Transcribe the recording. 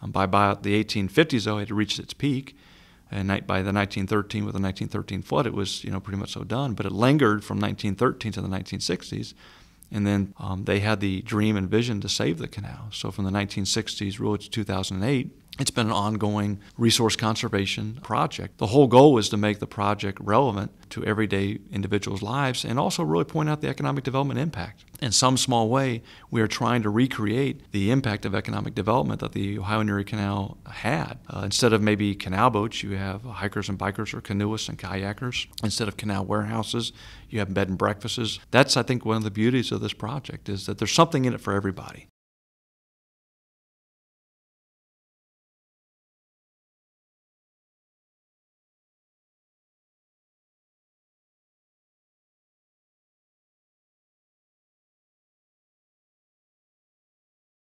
Um, by about the 1850s, though, it had reached its peak. And by the 1913, with the 1913 flood, it was you know pretty much so done. But it lingered from 1913 to the 1960s, and then um, they had the dream and vision to save the canal. So from the 1960s really to 2008, it's been an ongoing resource conservation project. The whole goal is to make the project relevant to everyday individuals' lives and also really point out the economic development impact. In some small way, we are trying to recreate the impact of economic development that the Ohio and Erie Canal had. Uh, instead of maybe canal boats, you have hikers and bikers or canoeists and kayakers. Instead of canal warehouses, you have bed and breakfasts. That's, I think, one of the beauties of this project is that there's something in it for everybody.